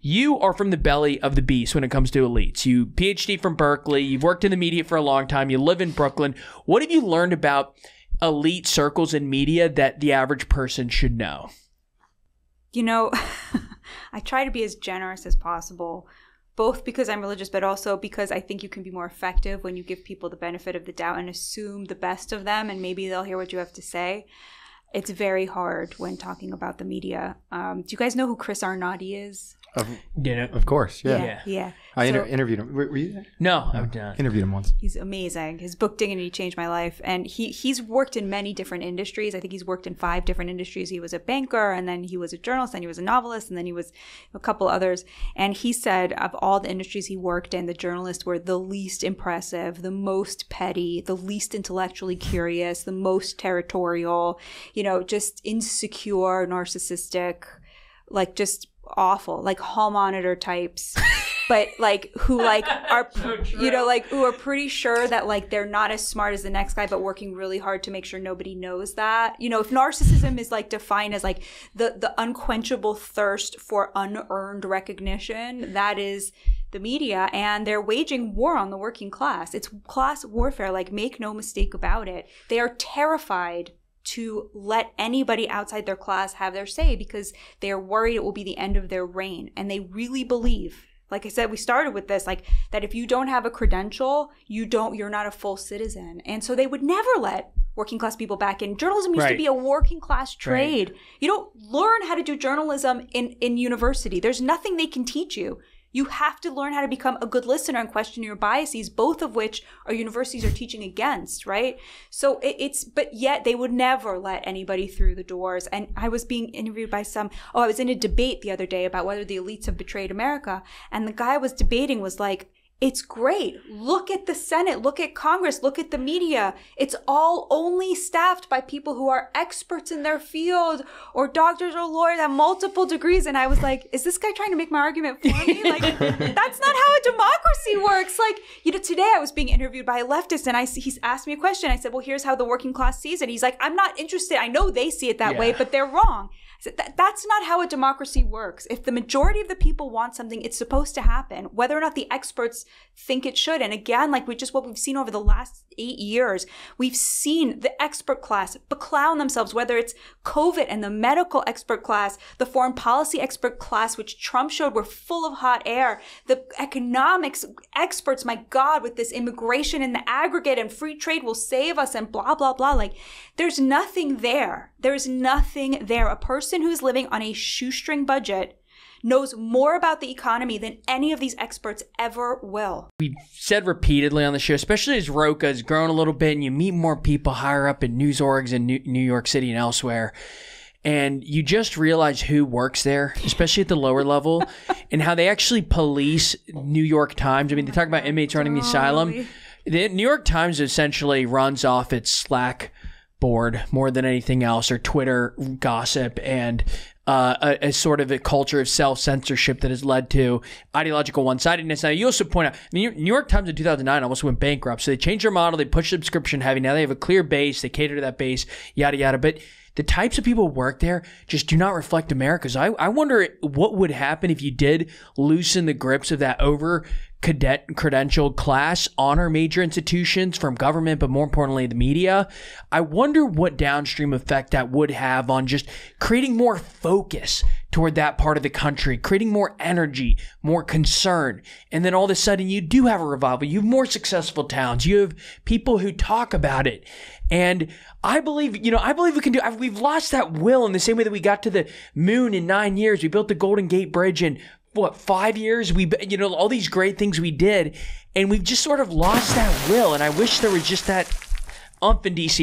you are from the belly of the beast when it comes to elites. You PhD from Berkeley, you've worked in the media for a long time, you live in Brooklyn. What have you learned about elite circles in media that the average person should know? You know, I try to be as generous as possible, both because I'm religious, but also because I think you can be more effective when you give people the benefit of the doubt and assume the best of them, and maybe they'll hear what you have to say. It's very hard when talking about the media. Um, do you guys know who Chris Arnade is? Of, Yeah. of course, yeah. Yeah. yeah. I inter- So- interviewed him. Were, were you there? No, I'm done. Interviewed him once. He's amazing. His book Dignity changed my life, and he he's worked in many different industries. I think he's worked in five different industries. He was a banker, and then he was a journalist, and he was a novelist, and then he was a couple others. And he said of all the industries he worked in, the journalists were the least impressive, the most petty, the least intellectually curious, the most territorial. You know, just insecure, narcissistic, like just awful, like hall monitor types. but like who like are you know like who are pretty sure that like they're not as smart as the next guy but working really hard to make sure nobody knows that. You know if narcissism is like defined as like the the unquenchable thirst for unearned recognition that is the media and they're waging war on the working class. It's class warfare like make no mistake about it. They are terrified to let anybody outside their class have their say because they are worried it will be the end of their reign. And they really believe like i said we started with this like that if you don't have a credential you don't you're not a full citizen. And so they would never let working class people back in. Journalism used Right. to be a working class trade. You don't learn how to do journalism in in university. There's nothing they can teach you you have to learn how to become a good listener and question your biases, both of which our universities are teaching against, right? So it, it's, but yet they would never let anybody through the doors. And I was being interviewed by some, oh, I was in a debate the other day about whether the elites have betrayed America. And the guy I was debating was like, it's great. Look at the Senate. Look at Congress. Look at the media. It's all only staffed by people who are experts in their field or doctors or lawyers have multiple degrees. And I was like, is this guy trying to make my argument for me? Like, that's not how a democracy works. Like, you know, today I was being interviewed by a leftist and I, he's asked me a question. I said, well, here's how the working class sees it. He's like, I'm not interested. I know they see it that way, but they're wrong. I said, that, that's not how a democracy works. If the majority of the people want something, it's supposed to happen, whether or not the experts think it should. And again, like we just what we've seen over the last eight years, we've seen the expert class beclown themselves, whether it's COVID and the medical expert class, the foreign policy expert class, which Trump showed were full of hot air, the economics experts, my God, with this immigration in the aggregate and free trade will save us and blah, blah, blah. Like there's nothing there. There's nothing there. A person who's living on a shoestring budget knows more about the economy than any of these experts ever will. We've said repeatedly on the show, especially as Roca has grown a little bit and you meet more people higher up in news orgs in New New York City and elsewhere. And you just realize who works there, especially at the lower level, and how they actually police New York Times. I mean, they talk about inmates running the asylum. The New York Times essentially runs off its Slack board more than anything else, or Twitter gossip, and uh, a, a sort of a culture of self censorship that has led to ideological one sidedness. Now, you also point out New York Times in 2009 almost went bankrupt. So they changed their model, they pushed subscription heavy. Now they have a clear base, they cater to that base, yada, yada. But the types of people who work there just do not reflect America's. I, I wonder what would happen if you did loosen the grips of that over cadet credentialed class honor major institutions from government, but more importantly, the media. I wonder what downstream effect that would have on just creating more focus toward that part of the country, creating more energy, more concern. And then all of a sudden you do have a revival. You have more successful towns. You have people who talk about it. And I believe, you know, I believe we can do, I've- we've lost that will in the same way that we got to the moon in nine years. We built the Golden Gate Bridge in what, five years? We, you know, all these great things we did. And we've just sort of lost that will. And I wish there was just that umph in DC